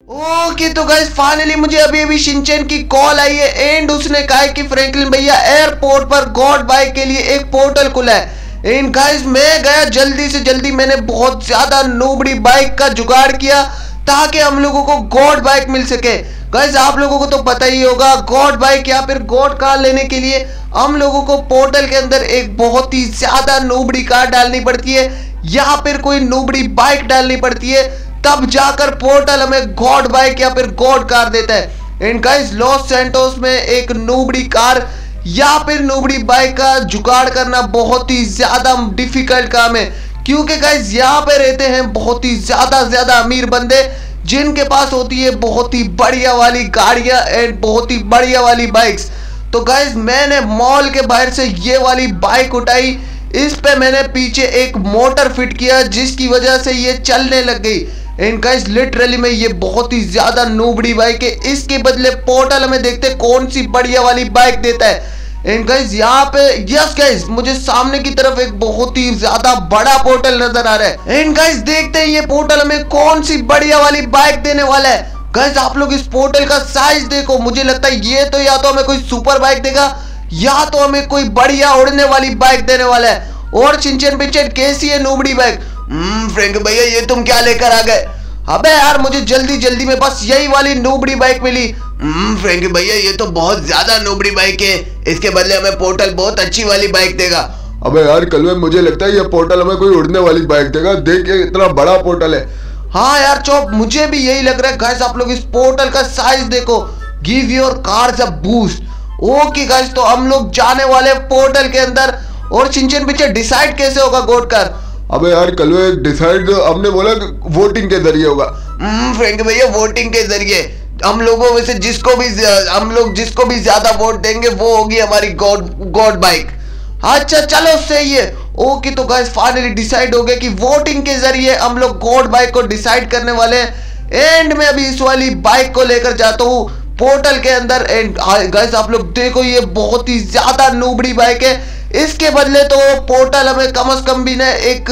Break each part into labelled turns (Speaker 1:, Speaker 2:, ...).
Speaker 1: Okay तो guys finally मुझे अभी अभी शिनचैन की कॉल आई है एंड उसने कहा है कि फ्रैंकलिन भैया एयरपोर्ट पर गॉड बाइक के लिए एक पोर्टल खुला है। एंड गाइस मैं गया जल्दी से जल्दी, मैंने बहुत ज़्यादा नोबड़ी बाइक का जुगाड़ किया ताकि हम लोगों को गॉड बाइक मिल सके। गाइस आप लोगों को तो पता ही होगा गॉड बाइक या फिर गॉड कार लेने के लिए हम लोगों को पोर्टल के अंदर एक बहुत ही ज़्यादा नोबड़ी कार डालनी पड़ती है। या फिर कोई नोबड़ी बाइक डालनी पड़ती है। तब जाकर पोर्टल हमें गॉड बाइक या फिर गॉड कार देता है। एंड गाइस लॉस सैंटोस में एक नोबड़ी कार या फिर नोबड़ी बाइक का जुगाड़ करना बहुत ही ज़्यादा डिफ़िकल्ट काम है। क्योंकि गाइस यहाँ पे रहते हैं बहुत ही ज़्यादा ज़्यादा अमीर बंदे, जिनके पास होती है बहुत ही बढ़िया वाली गाड़ियाँ एंड बहुत ही बढ़िया वाली बाइक्स तो गाइज़ मैंने मॉल के बाहर से ये वाली बाइक उठाई। इस पे मैंने पीछे एक मोटर फिट किया, जिसकी वजह से ये चलने लग गई। एंड गाइस लिटरली में ये बहुत ही ज़्यादा नूबड़ी बाइक है। इसके बदले पोर्टल हमें देखते कौन सी बढ़िया वाली बाइक देता है। एंड गाइस यहाँ पे यस गाइस मुझे सामने की तरफ़ एक बहुत ही ज़्यादा बड़ा पोर्टल नज़र आ रहा है। एंड गाइस देखते हैं ये पोर्टल हमें कौन सी बढ़िया वाली बाइक देने वाला है। गाइस आप लोग इस पोर्टल का साइज़ देखो, मुझे लगता है ये तो या तो हमें कोई सुपर बाइक देगा, या तो हमें कोई बढ़िया उड़ने वाली बाइक देने वाला है। और चिंचन पिंचन कैसी है नूबड़ी बाइक फ्रेंक भैया ये तुम क्या लेकर आ गए? अबे यार मुझे जल्दी जल्दी में बस यही वाली नूबड़ी बाइक मिली। फ्रेंक भैया ये तो बहुत ज़्यादा नूबड़ी बाइक है। इसके बदले हमें पोर्टल बहुत अच्छी वाली बाइक देगा।
Speaker 2: अबे यार कल में मुझे लगता है ये पोर्टल हमें कोई उड़ने वाली बाइक देगा। देख इतना बड़ा पोर्टल है।
Speaker 1: हाँ यार चौप मुझे भी यही लग रहा है गाइस आप लोग इस पोर्टल का साइज़ देखो। Give your cars a boost okay guys तो हम लोग जाने वाले पोर्टल के अंदर। और चिंचन पीछे डिसाइड कैसे होगा गोट कर
Speaker 2: अबे यार, कल डिसाइड हमने बोला वोटिंग के ज़रिए होगा।
Speaker 1: फ्रेंक भैया वोटिंग के ज़रिए। हम लोगों में से जिसको भी हम लोग जिसको भी ज़्यादा वोट देंगे, वो होगी हमारी गॉड गॉड बाइक अच्छा चलो, सही है। ओके तो गाइस फाइनली डिसाइड हो गया कि वोटिंग के ज़रिए हम लोग गॉड बाइक को डिसाइड करने वाले हैं। एंड में अभी इस वाली बाइक को लेकर जाता हूँ पोर्टल के अंदर। एंड गाइस आप लोग देखो, ये बहुत ही ज़्यादा नूबड़ी बाइक है। इसके बदले तो पोर्टल हमें कम से कम भी ना एक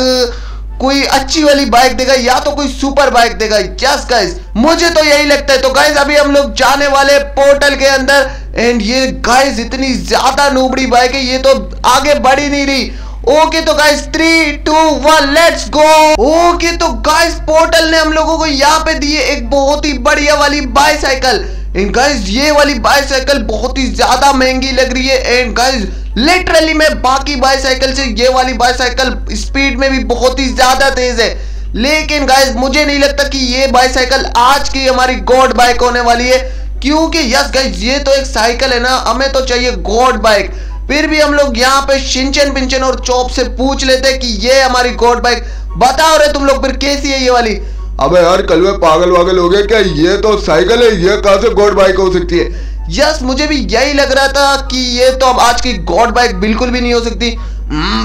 Speaker 1: कोई अच्छी वाली बाइक देगा या तो कोई सुपर बाइक देगा। यस गाइस मुझे तो यही लगता है। तो गाइस अभी हम लोग जाने वाले पोर्टल के अंदर। एंड ये गाइस इतनी ज़्यादा नूबड़ी बाइक है, ये तो आगे बढ़ नहीं रही। ओके तो guys three two one let's go okay तो गाइस पोर्टल ने हम लोगों को यहाँ पे दिए एक बहुत ही बढ़िया वाली बाईसाइकिल एंड गाइस ये वाली बाईसाइकिल बहुत ही ज़्यादा महँगी लग रही है। एंड गाइस लिटरली मैं बाकी बाईसाइकिल से ये वाली बाईसाइकिल स्पीड में भी बहुत ही ज़्यादा तेज है। लेकिन गाइस मुझे नहीं लगता कि ये बाईसाइकिल आज की हमारी गॉड बाइक होने वाली है। क्योंकि यस गाइस ये तो एक साइकिल है ना। हमें तो चाहिए गॉड बाइक फिर भी हम लोग यहाँ पे शिंचन पिंचन और चौप से पूछ लेते कि ये हमारी गॉड बाइक बताओ रे तुम लोग फिर कैसी है ये वाली?
Speaker 2: अबे यार, कल में पागल वागल हो गया, क्या ये तो साइकिल है? ये कहाँ से गॉड बाइक हो सकती है?
Speaker 1: यस मुझे भी यही लग रहा था कि ये तो अब आज की गॉड बाइक बिल्कुल भी नहीं हो सकती।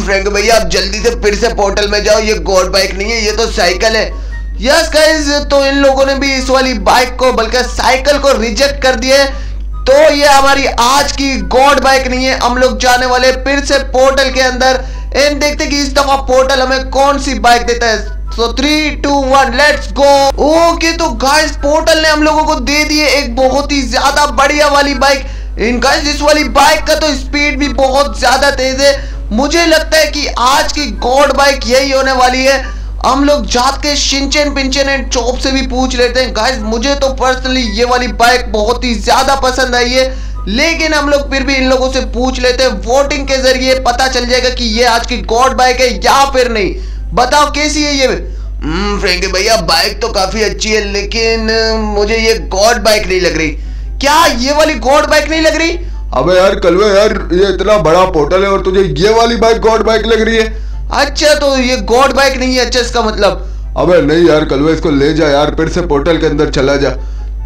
Speaker 1: फ्रेंक भैया, आप जल्दी से फिर से पोर्टल में जाओ, ये गॉड बाइक नहीं है, ये तो साइकिल है। यस गाइस तो इन लोगों ने भी इस वाली बाइक को, बल्कि साइकिल को रिजेक्ट कर दिया है। तो ये हमारी आज की गॉड बाइक नहीं है, हम लोग जाने वाले फिर से पोर्टल के अंदर। एंड देखते कि इस दफ़ा पोर्टल हमें कौन सी बाइक देता है। So three two one let's go okay तो गाइस पोर्टल ने हम लोगों को दे दिए एक बहुत ही ज़्यादा बढ़िया वाली बाइक इन गाइस इस वाली बाइक का तो स्पीड भी बहुत ज़्यादा तेज है. मुझे लगता है कि आज की गॉड बाइक यही होने वाली है. हम लोग जात के शिंचन पिंचन एंड चौप से भी पूछ लेते हैं. गाइस मुझे तो पर्सनली ये वाली बाइक बहुत ही ज़्यादा पसंद आई है. लेकिन हम लोग फिर भी इन लोगों से पूछ लेते हैं. वोटिंग के ज़रिए पता चल जाएगा कि ये आज की गॉड बाइक है या फिर नहीं. बताओ कैसी है ये? फ्रेंक भैया बाइक तो काफ़ी अच्छी है लेकिन मुझे ये गॉड बाइक नहीं लग रही। क्या ये वाली गॉड बाइक नहीं लग रही?
Speaker 2: अबे यार कलवे यार ये इतना बड़ा पोर्टल है और तुझे ये वाली बाइक गॉड बाइक लग रही है।
Speaker 1: अच्छा तो ये गॉड बाइक नहीं है अच्छा इसका मतलब।
Speaker 2: अबे नहीं यार कलवे इसको ले जा यार फिर से पोर्टल के अंदर चला जा।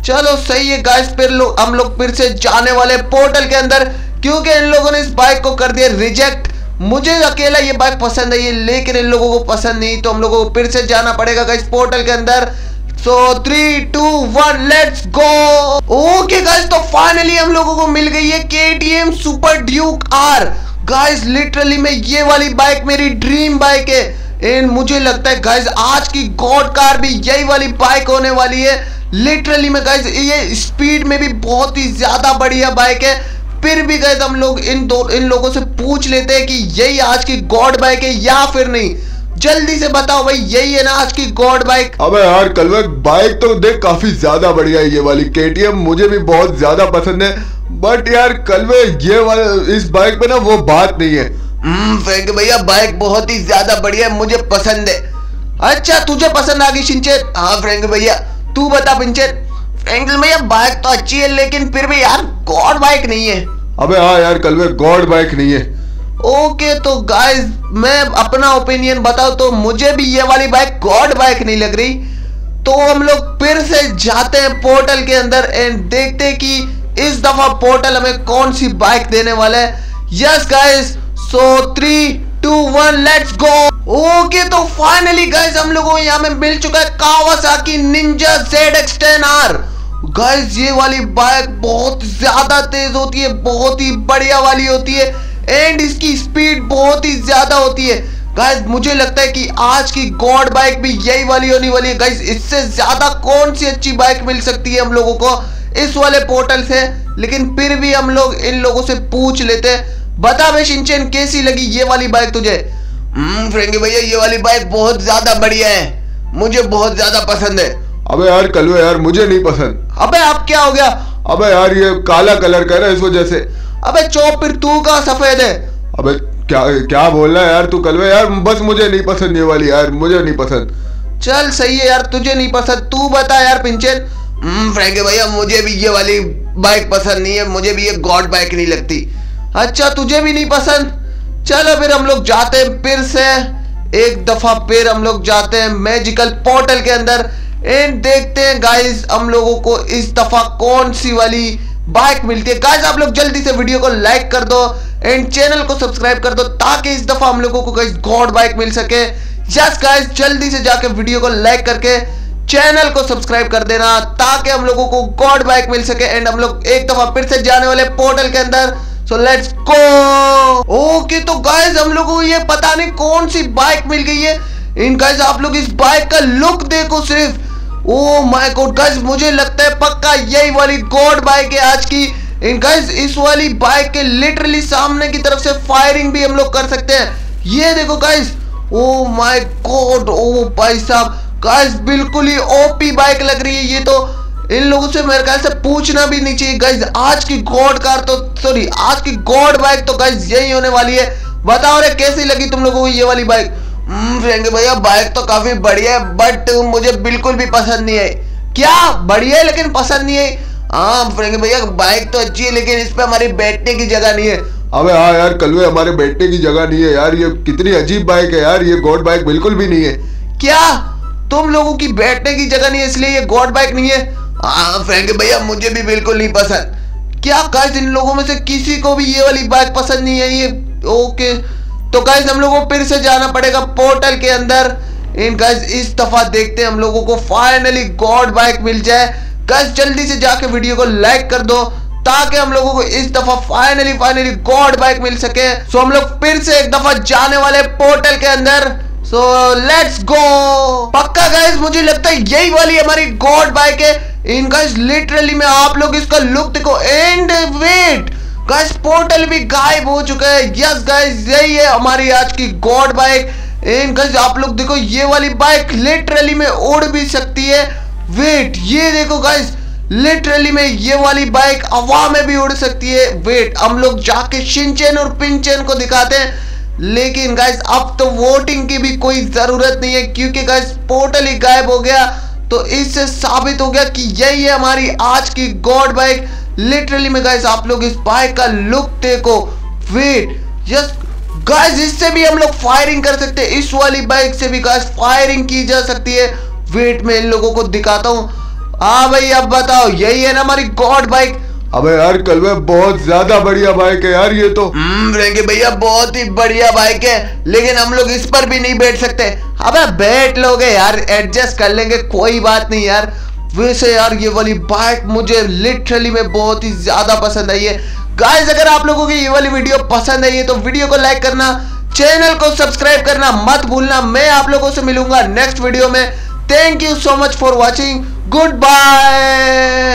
Speaker 1: चलो सही है गाइस फिर लोग हम लोग फिर से जाने वाले पोर्टल के अंदर क्योंकि इन लोगों ने इस बाइक को कर दिया रिजेक्ट मुझे अकेला ये बाइक पसंद है, ये लेकिन इन लोगों को पसंद नहीं तो हम लोगों को फिर से जाना पड़ेगा गाइस पोर्टल के अंदर। So three two one let's go okay guys तो फाइनली हम लोगों को मिल गई है KTM super duke R guys literally में ये वाली बाइक मेरी ड्रीम बाइक है। एंड मुझे लगता है गाइस आज की गॉड कार भी यही वाली बाइक होने वाली है। लिटरली में गाइज़ ये स्पीड में भी बहुत ही ज़्यादा बढ़िया बाइक है। फिर भी गए हम लोग इन दो इन लोगों से पूछ लेते हैं कि यही आज की गॉड बाइक है या फिर नहीं। जल्दी से बताओ भाई यही है ना आज की गॉड बाइक?
Speaker 2: अबे यार कलवे बाइक तो देख काफ़ी ज़्यादा बढ़िया है ये वाली केटीएम मुझे भी बहुत ज़्यादा पसंद है। बट यार कलवे ये वाले इस बाइक पे ना वो बात नहीं है।
Speaker 1: हम्म भैया बाइक बहुत ही ज़्यादा बढ़िया है मुझे पसंद है। अच्छा तुझे पसंद आ गई सिंचेत हाँ फ्रैंक भैया तू बता पिंचेत फ्रैंक भैया बाइक तो अच्छी है लेकिन फिर भी यार गॉड बाइक नहीं है।
Speaker 2: अबे हाँ यार कलवे गॉड बाइक नहीं है।
Speaker 1: ओके तो गाइस मैं अपना ओपिनियन बताऊँ तो मुझे भी ये वाली बाइक गॉड बाइक नहीं लग रही। तो हम लोग फिर से जाते हैं पोर्टल के अंदर एंड देखते हैं कि इस दफ़ा पोर्टल हमें कौन सी बाइक देने वाला है। Yes guys so three two one let's go okay तो फाइनली गाइस हम लोगों को यहाँ में मिल चुका है Kawasaki Ninja Z X ten R guys ये वाली बाइक बहुत ज़्यादा तेज होती है, बहुत ही बढ़िया वाली होती है एंड इसकी स्पीड बहुत ही ज़्यादा होती है। गाइस मुझे लगता है कि आज की गॉड बाइक भी यही वाली होने वाली है। गाइस इससे ज़्यादा कौन सी अच्छी बाइक मिल सकती है हम लोगों को? इस वाले पोर्टल से, लेकिन फिर भी हम लोग इन लोगों से पूछ लेते बता बे शिनचैन, कैसी लगी ये वाली बाइक तुझे? हम्म फ्रेंकी भैया, ये वाली बाइक बहुत ज़्यादा बढ़िया है। मुझे बहुत ज़्यादा पसंद है।
Speaker 2: अबे यार कलवे यार मुझे नहीं पसंद।
Speaker 1: अबे अब क्या हो गया?
Speaker 2: अबे यार ये काला कलर का है ना इस वजह से।
Speaker 1: अबे चौप फिर तू का सफ़ेद है?
Speaker 2: अबे क्या क्या बोल रहा है यार तू कलवे यार बस मुझे नहीं पसंद ये वाली यार मुझे नहीं पसंद।
Speaker 1: चल सही है यार तुझे नहीं पसंद। तू बता यार पिंचन हम्म फ्रैंकी भैया मुझे भी ये वाली बाइक पसंद नहीं है मुझे भी ये गॉड बाइक नहीं लगती। अच्छा तुझे भी नहीं पसंद? चलो फिर हम लोग जाते हैं फिर से एक दफ़ा फिर हम लोग जाते हैं मैजिकल पोर्टल के अंदर। एंड देखते हैं गाइस हम लोगों को इस दफ़ा कौन सी वाली बाइक मिलती है। गाइस आप लोग जल्दी से वीडियो को लाइक कर दो एंड चैनल को सब्सक्राइब कर दो ताकि इस दफ़ा हम लोगों को गाइस गॉड बाइक मिल सके। यस गाइस जल्दी से जाके वीडियो को लाइक करके चैनल को सब्सक्राइब कर देना ताकि हम लोगों को गॉड बाइक मिल सके एंड हम लोग एक दफ़ा फिर से जाने वाले पोर्टल के अंदर। सो लेट्स गो ओके तो गाइस हम लोगों को ये पता नहीं कौन सी बाइक मिल गई है। इन गाइस आप लोग इस बाइक का लुक देखो सिर्फ़। ओ माय गॉड गाइस मुझे लगता है पक्का यही वाली गॉड बाइक है आज की। गाइस इस वाली बाइक के लिटरली सामने की तरफ़ से फायरिंग भी हम लोग कर सकते हैं। ये देखो गाइस ओ माय गॉड ओ भाई साहब। गाइस बिल्कुल ही ओपी बाइक लग रही है ये तो। इन लोगों से मेरे ख्याल से पूछना भी नहीं चाहिए। गाइस आज की गॉड कार तो सॉरी आज की गॉड बाइक तो गाइस यही होने वाली है। बताओ रे, कैसी लगी तुम लोगों को ये वाली बाइक फ्रेंगे भैया बाइक तो काफ़ी बढ़िया है बट मुझे बिल्कुल भी पसंद नहीं है। क्या? बढ़िया है लेकिन पसंद नहीं है। हाँ फ्रेंगे भैया बाइक तो अच्छी है लेकिन इस पे हमारी बैठने की जगह नहीं है।
Speaker 2: अबे हाँ यार कलवे हमारे बैठने की जगह नहीं है यार ये कितनी अजीब बाइक है यार ये गॉड बाइक बिल्कुल भी नहीं है।
Speaker 1: क्या? तुम लोगों की बैठने की जगह नहीं है इसलिए ये गॉड बाइक नहीं है? हाँ फ्रेंक भैया मुझे भी बिल्कुल नहीं पसंद। क्या गाइस इन लोगों में से किसी को भी ये वाली बाइक पसंद नहीं है ये ओके तो गाइस हम लोगों को फिर से जाना पड़ेगा पोर्टल के अंदर। इन गाइस इस दफ़ा देखते हैं हम लोगों को फाइनली गॉड बाइक मिल जाए। गाइस जल्दी से जाके वीडियो को लाइक कर दो, ताकि हम लोगों को इस दफ़ा फाइनली फाइनली गॉड बाइक मिल सके। सो हम लोग फिर से एक दफ़ा जाने वाले पोर्टल के अंदर। सो लेट्स गो पक्का गाइस मुझे लगता है यही वाली हमारी गॉड बाइक है। इन गाइस लिटरली में आप लोग इसका लुक देखो एंड वेट गाइस पोर्टल भी गायब हो चुका है। यस गाइस यही है हमारी आज की गॉड बाइक एंड गाइस आप लोग देखो, ये वाली बाइक लिटरली में उड़ भी सकती है। वेट ये देखो गाइस लिटरली में ये वाली बाइक हवा में भी उड़ सकती है। वेट हम लोग जाके शिनचेन और पिंचेन को दिखाते हैं। लेकिन गाइस अब तो वोटिंग की भी कोई ज़रूरत नहीं है, क्योंकि गाइस पोर्टल ही गायब हो गया। तो इससे साबित हो गया कि यही है हमारी आज की गॉड बाइक लिटरली में गाइस आप लोग इस बाइक का लुक देखो। वेट यस गाइस इससे भी हम लोग फायरिंग कर सकते हैं। इस वाली बाइक से भी गाइस फायरिंग की जा सकती है। वेट में इन लोगों को दिखाता हूँ। हाँ भाई अब बताओ यही है ना हमारी गॉड बाइक
Speaker 2: अबे यार कलवे बहुत ज़्यादा बढ़िया बाइक है यार ये तो।
Speaker 1: हम्म भैया बहुत ही बढ़िया बाइक है। लेकिन हम लोग इस पर भी नहीं बैठ सकते। अबे बैठ लोगे यार एडजस्ट कर लेंगे कोई बात नहीं यार। वैसे यार, ये वाली बाइक मुझे लिटरली में बहुत ही ज़्यादा पसंद आई है। गाइज़ अगर आप लोगों की ये वाली वीडियो पसंद आई है तो वीडियो को लाइक करना चैनल को सब्सक्राइब करना मत भूलना। मैं आप लोगों से मिलूँगा नेक्स्ट वीडियो में। Thank you so much for watching goodbye